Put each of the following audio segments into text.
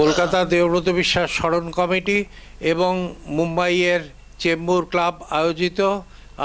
কলকাতা দেবব্রত বিশ্বাস স্মরণ কমিটি এবং মুম্বাইয়ের চেম্বুর ক্লাব আয়োজিত।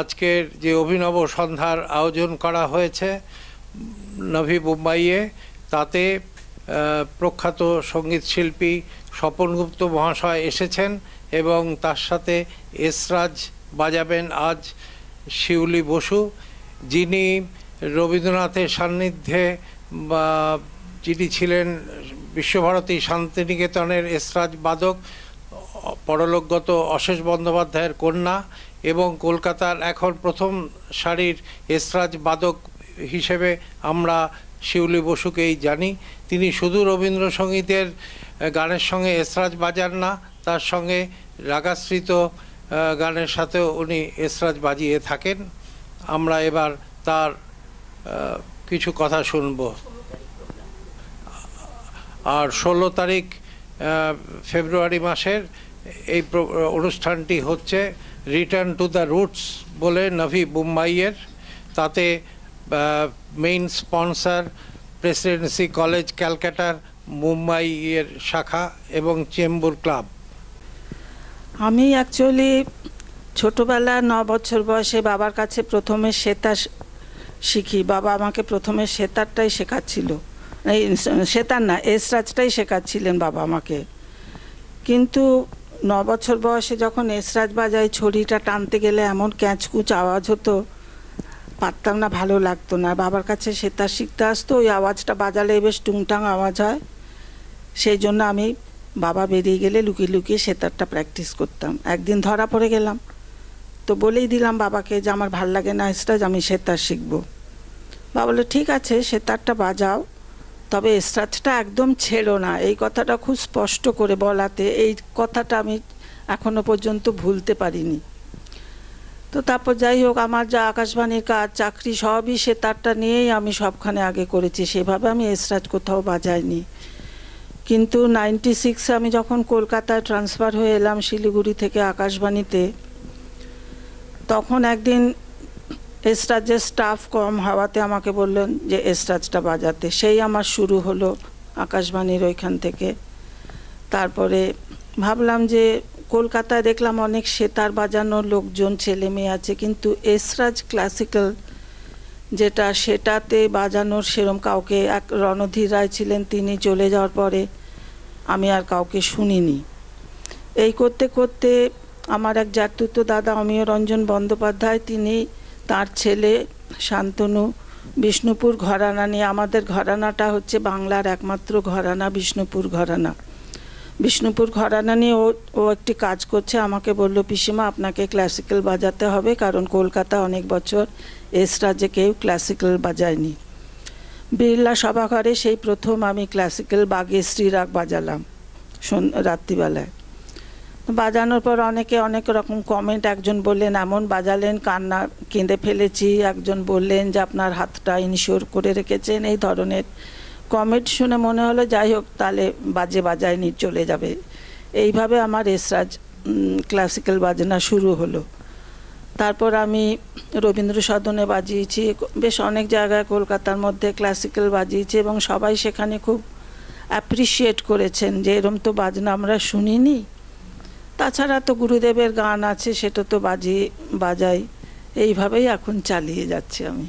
আজকের যে অভিনব সন্ধ্যার আয়োজন করা হয়েছে নভি মুম্বাইয়ে, তাতে প্রখ্যাত সংগীত শিল্পী স্বপন গুপ্ত মহাশয় এসেছেন এবং তার সাথে এসরাজ বাজাবেন আজ শিউলি বসু, যিনি রবীন্দ্রনাথের সান্নিধ্যে, বা যিনি ছিলেন বিশ্বভারতী শান্তিনিকেতনের এসরাজ বাদক, পরলোকগত অশেষ বন্দ্যোপাধ্যায়ের কন্যা এবং কলকাতার এখন প্রথম সারির এসরাজ বাদক হিসেবে আমরা শিউলি বসুকেই জানি। তিনি শুধু রবীন্দ্রসঙ্গীতের গানের সঙ্গে এসরাজ বাজান না, তার সঙ্গে রাগাশ্রিত গানের সাথেও উনি এসরাজ বাজিয়ে থাকেন। আমরা এবার তার কিছু কথা শুনব। আর ষোলো তারিখ ফেব্রুয়ারি মাসের এই অনুষ্ঠানটি হচ্ছে রিটার্ন টু দ্য রুটস বলে নভি মুম্বাইয়ের তাতে মেইন স্পন্সর প্রেসিডেন্সি কলেজ ক্যালকাটার মুম্বাইয়ের শাখা এবং চেম্বুর ক্লাব। আমি অ্যাকচুয়ালি ছোটোবেলা ন বছর বয়সে বাবার কাছে প্রথমে সেতার শি- শিখি। বাবা আমাকে প্রথমে সেতারটাই শেখাচ্ছিল। এই সেতার না এসরাজটাই শেখাচ্ছিলেন বাবা আমাকে। কিন্তু ন বছর বয়সে যখন এসরাজ বাজাই ছড়িটা টানতে গেলে এমন ক্যাঁচকুচ আওয়াজ হতো, পারতাম না, ভালো লাগতো না। বাবার কাছে সেতার শিখতে আসতো, ওই আওয়াজটা বাজালে বেশ টুংটাং আওয়াজ হয়। সেই জন্য আমি বাবা বেরিয়ে গেলে লুকিয়ে লুকিয়ে সেতারটা প্র্যাকটিস করতাম। একদিন ধরা পড়ে গেলাম। তো বলেই দিলাম বাবাকে যে আমার ভালো লাগে না এস্টাজ আমি সেতার শিখব। বাবা বলে ঠিক আছে সেতারটা বাজাও। তবে এস্টাজটা একদম ছেড়ো না। এই কথাটা খুব স্পষ্ট করে বলাতে এই কথাটা আমি এখনও পর্যন্ত ভুলতে পারিনি। তো তারপর যাই হোক, আমার যা আকাশবাণীর কাজ, চাকরি সবই সে তারটা নিয়েই আমি সবখানে আগে করেছি। সেভাবে আমি এসরাজ কোথাও বাজাইনি। কিন্তু নাইনটি সিক্সে আমি যখন কলকাতায় ট্রান্সফার হয়ে এলাম শিলিগুড়ি থেকে আকাশবাণীতে, তখন একদিন এসরাজের স্টাফ কম হওয়াতে আমাকে বললেন যে এসরাজটা বাজাতে। সেই আমার শুরু হলো আকাশবাণীর ওইখান থেকে। তারপরে ভাবলাম যে কলকাতায় দেখলাম অনেক সেতার বাজানোর লোকজন, ছেলে মেয়ে আছে, কিন্তু এসরাজ ক্লাসিক্যাল যেটা সেটাতে বাজানোর সেরম কাউকে, এক রণধীর রায় ছিলেন তিনি চলে যাওয়ার পরে আমি আর কাউকে শুনিনি। এই করতে করতে আমার এক জাতুত দাদা অমিয় রঞ্জন বন্দ্যোপাধ্যায়, তিনি তার ছেলে শান্তনু বিষ্ণুপুর ঘরানা নিয়ে। আমাদের ঘরানাটা হচ্ছে বাংলার একমাত্র ঘরানা, বিষ্ণুপুর ঘরানা। বিষ্ণুপুর ঘরানা নিয়ে ও ও একটি কাজ করছে। আমাকে বলল, পিসিমা, আপনাকে ক্লাসিক্যাল বাজাতে হবে কারণ কলকাতা অনেক বছর এস রাজ্যে কেউ ক্লাসিক্যাল বাজায়নি। বিড়লা সভাঘরে সেই প্রথম আমি ক্লাসিক্যাল বাগে শ্রীরাগ বাজালাম রাত্রিবেলায়। বাজানোর পর অনেকে অনেক রকম কমেন্ট একজন বললেন, এমন বাজালেন, কান্না কেঁদে ফেলেছি। একজন বললেন যে, আপনার হাতটা ইনশিওর করে রেখেছেন। এই ধরনের কমেন্ট শুনে মনে হলো, যাই হোক, তাহলে বাজে বাজায়নি চলে যাবে। এইভাবে আমার এসরাজ ক্লাসিক্যাল বাজনা শুরু হলো। তারপর আমি রবীন্দ্র সদনে বাজিয়েছি, বেশ অনেক জায়গায় কলকাতার মধ্যে ক্লাসিক্যাল বাজিয়েছি এবং সবাই সেখানে খুব অ্যাপ্রিসিয়েট করেছেন যে, এরম তো বাজনা আমরা শুনিনি। তাছাড়া তো গুরুদেবের গান আছে সেটা তো বাজি বাজাই। এইভাবেই এখন চালিয়ে যাচ্ছি আমি।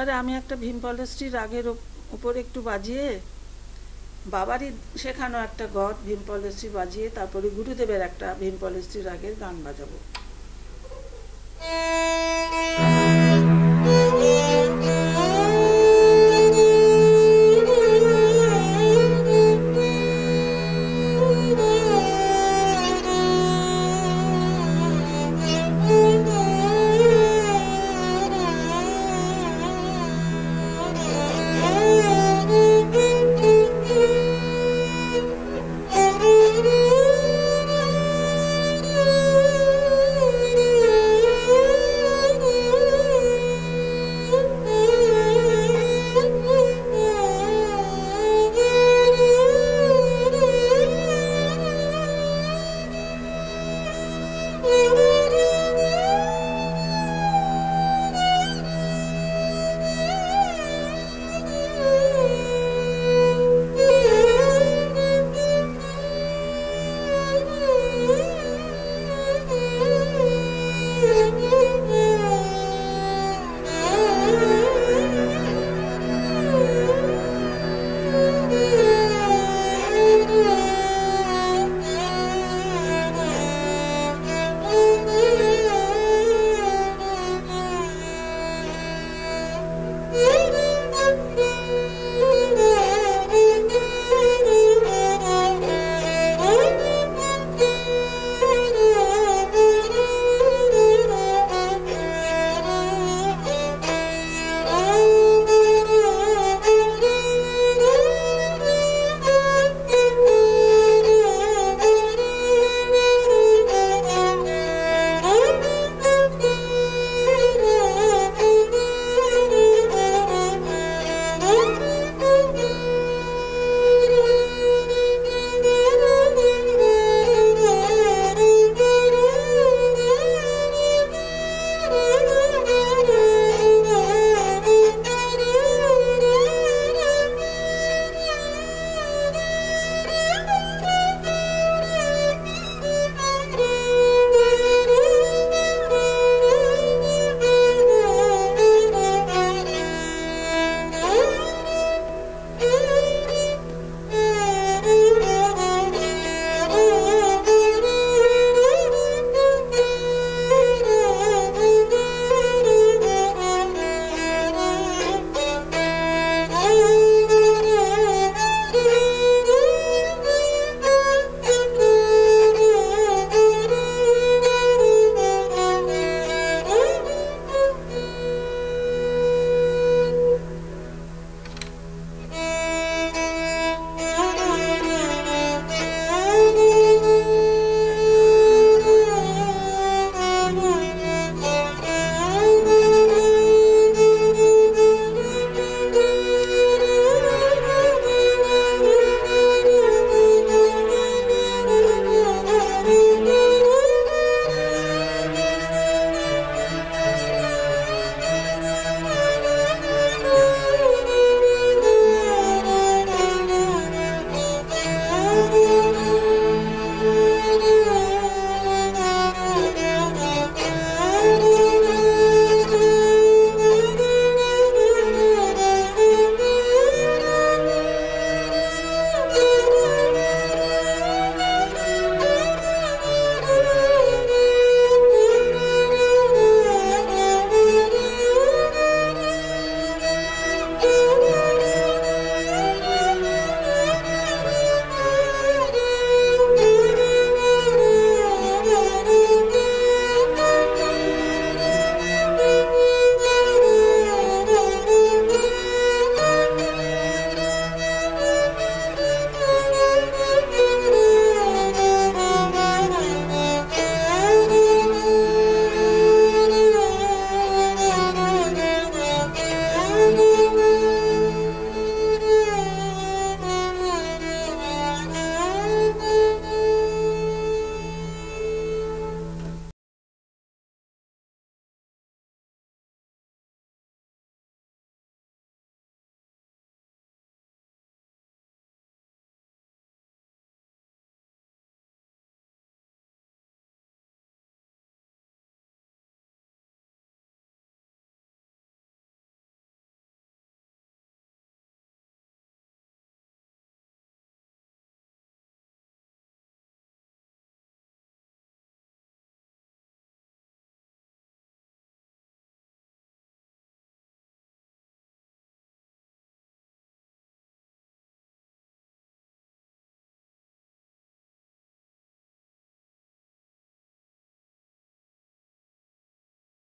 এবারে আমি একটা ভীম পলেস্ট্রি রাগের উপর একটু বাজিয়ে, বাবারই শেখানো একটা গদ ভীম পলেস্ট্রি বাজিয়ে, তারপরে গুরুদেবের একটা ভীম পলেস্ট্রি রাগের গান বাজাবো।